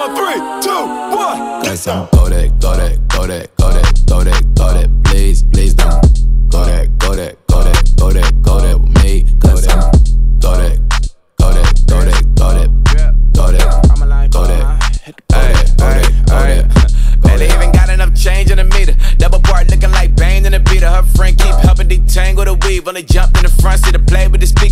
on three, two, one. go that, go that, go that, go that. Please, please don't. that, go that, go that. with me. go that, go that, go that, go that, go that. Cause I'm Kodak, Kodak, Kodak, Kodak, Kodak, Kodak, Kodak. Hey, hey, hey. Man, even got enough change in the meter. Double part looking like Bane in the beater. Her friend keep helping detangle the weave. Only jumped in the front seat to play with the speaker.